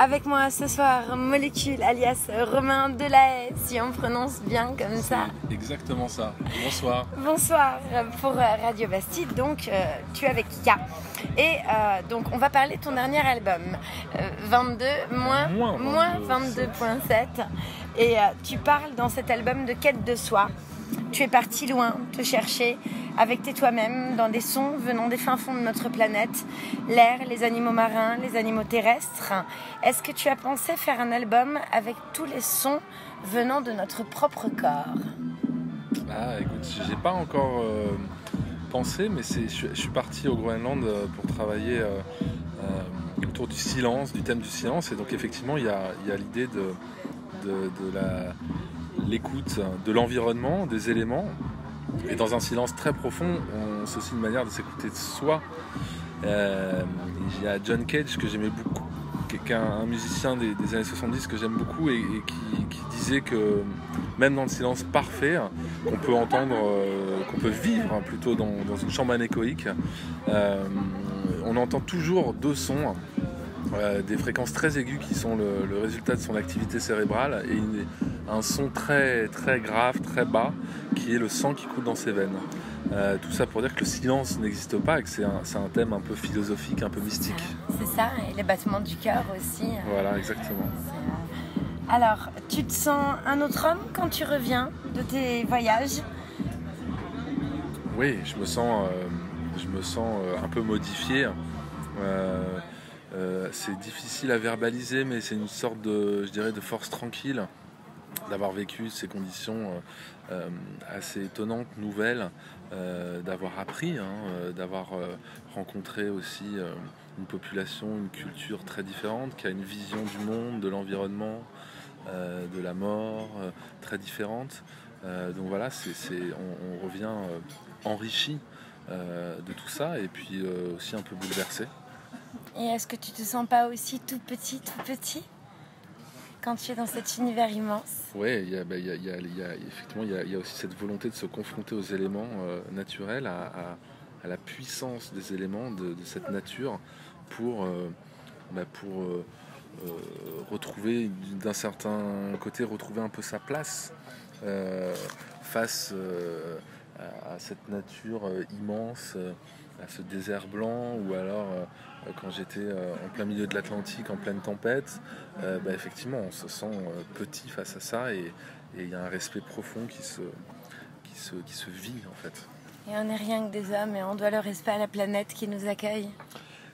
Avec moi ce soir, Molécule, alias Romain Delahaye, si on prononce bien comme ça. Exactement ça. Bonsoir. Bonsoir pour euh, Radio Bastide. Donc, euh, tu es avec Kika. Et euh, donc, on va parler de ton dernier album, 22 moins, moins 22.7. Et tu parles dans cet album de quête de soi. Tu es parti loin te chercher avec tes toi-même dans des sons venant des fins fonds de notre planète, l'air, les animaux marins, les animaux terrestres. Est-ce que tu as pensé faire un album avec tous les sons venant de notre propre corps? Ah, écoute, j'ai pas encore euh, pensé, mais je, suis parti au Groenland euh, pour travailler euh, autour du silence, du thème du silence, et donc effectivement, il y a, l'idée de, de, l'écoute de l'environnement, des éléments, et dans un silence très profond, c'est aussi une manière de s'écouter de soi. Euh, il y a John Cage que j'aimais beaucoup, un, musicien des, années 70 que j'aime beaucoup et, qui, disait que même dans le silence parfait, qu'on peut entendre, euh, qu'on peut vivre plutôt dans, une chambre anéchoïque, euh, on entend toujours deux sons. des fréquences très aiguës qui sont le, résultat de son activité cérébrale et un son très très grave, très bas, qui est le sang qui coule dans ses veines. Euh, tout ça pour dire que le silence n'existe pas et que c'est un, un, thème un peu philosophique, un peu mystique. C'est ça, et les battements du cœur aussi. Euh, voilà, exactement. Euh, alors, tu te sens un autre homme quand tu reviens de tes voyages? Oui, je me sens, je me sens un peu modifié. c'est difficile à verbaliser, mais c'est une sorte de, je dirais, de force tranquille d'avoir vécu ces conditions euh, euh, assez étonnantes, nouvelles, euh, d'avoir appris, hein, d'avoir rencontré aussi une population, une culture très différente, qui a une vision du monde, de l'environnement, de la mort très différente. donc voilà, on, revient enrichi de tout ça et puis aussi un peu bouleversé. Et est-ce que tu te sens pas aussi tout petit, tout petit? Quand tu es dans cet univers immense. Oui, effectivement, il y, a, aussi cette volonté de se confronter aux éléments euh, naturels, à, la puissance des éléments de, cette nature pour, euh, bah, pour euh, retrouver, d'un certain côté, retrouver un peu sa place face à, cette nature immense, à ce désert blanc, ou alors euh, quand j'étais euh, en plein milieu de l'Atlantique, en pleine tempête, euh, bah, effectivement, on se sent petit face à ça et il y a un respect profond qui se, qui, se, qui se vit en fait. Et on n'est rien que des hommes et on doit le respect à la planète qui nous accueille.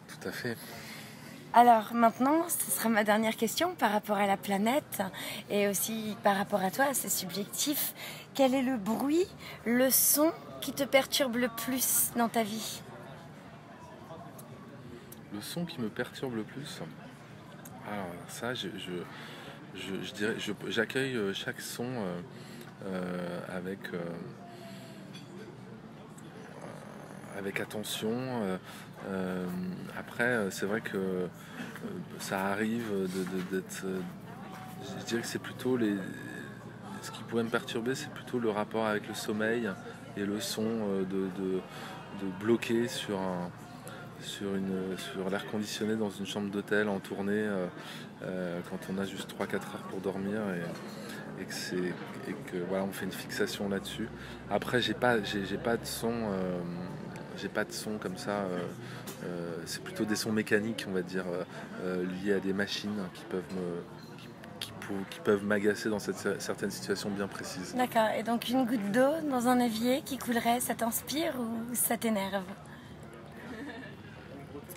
Tout à fait. Alors maintenant, ce sera ma dernière question par rapport à la planète et aussi par rapport à toi, c'est subjectif. Quel est le bruit, le son qui te perturbe le plus dans ta vie? Le son qui me perturbe le plus, alors ça, je, dirais, j'accueille euh, chaque son euh, euh, avec, avec attention. après, c'est vrai que ça arrive d'être. Je dirais que c'est plutôt les. Ce qui pourrait me perturber, c'est plutôt le rapport avec le sommeil et le son de, de bloquer sur un sur, l'air conditionné dans une chambre d'hôtel en tournée euh, euh, quand on a juste 3-4 heures pour dormir et, que, c'est, et que voilà, on fait une fixation là-dessus. Après, j'ai pas, pas de son. Euh, j'ai pas comme ça. c'est plutôt des sons mécaniques, on va dire, liés à des machines qui peuvent me, qui, peuvent m'agacer dans cette, certaines situations bien précises. D'accord. Et donc une goutte d'eau dans un évier qui coulerait, ça t'inspire ou ça t'énerve?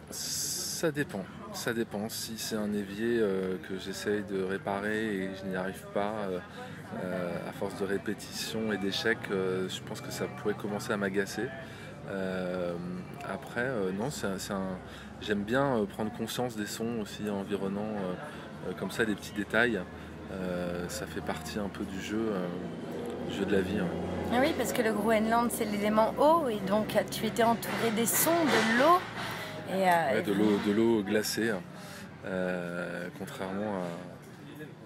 Ça dépend. Ça dépend. Si c'est un évier euh, que j'essaye de réparer et que je n'y arrive pas, euh, euh, à force de répétition et d'échecs, je pense que ça pourrait commencer à m'agacer. après, non, c'est un, j'aime bien prendre conscience des sons aussi environnants, comme ça, des petits détails. ça fait partie un peu du jeu, jeu de la vie. Hein. Ah oui, parce que le Groenland, c'est l'élément eau, et donc tu étais entouré des sons, de l'eau. Euh, de l'eau glacée, hein. euh, contrairement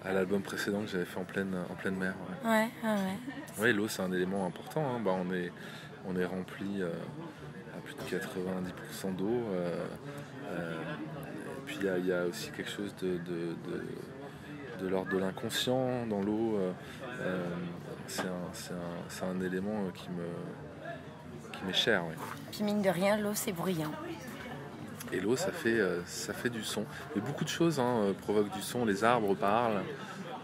à, l'album précédent que j'avais fait en pleine, en pleine mer. Ouais, ouais, l'eau c'est un élément important. Hein. Bah, on, est, on est rempli euh, à plus de 90% d'eau. et puis il y, a aussi quelque chose de, de, l'ordre de l'inconscient dans l'eau. c'est un, élément qui me qui m'est cher. Puis mine de rien, l'eau c'est bruyant. Et l'eau, ça fait, ça fait du son. Mais beaucoup de choses hein, provoquent du son. Les arbres parlent.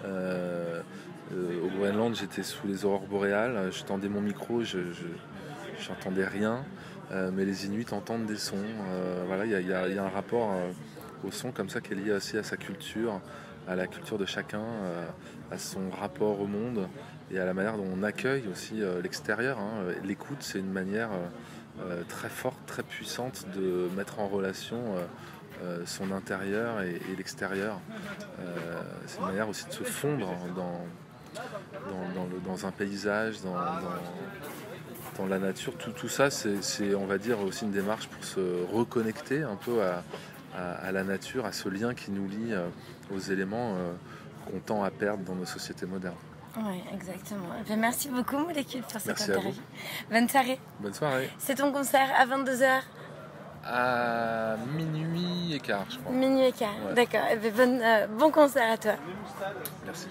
au Groenland, j'étais sous les aurores boréales. Je tendais mon micro, je, j'entendais rien, euh, mais les Inuits entendent des sons. Euh, voilà, il y, a un rapport euh, au son comme ça qui est lié aussi à sa culture, à la culture de chacun, à son rapport au monde et à la manière dont on accueille aussi l'extérieur. Hein. L'écoute, c'est une manière très forte, très puissante de mettre en relation son intérieur et, l'extérieur. c'est une manière aussi de se fondre dans, dans, un paysage, dans, dans la nature, tout, tout ça, c'est, on va dire, aussi une démarche pour se reconnecter un peu à, la nature, à ce lien qui nous lie euh, aux éléments euh, qu'on tend à perdre dans nos sociétés modernes. Oui, exactement. Eh merci beaucoup, Molécule, pour cette Merci interview. Bonne soirée. Bonne soirée. C'est ton concert à 22h À minuit et quart, je crois. Minuit et quart, d'accord. Eh ben, euh, bon concert à toi. Merci.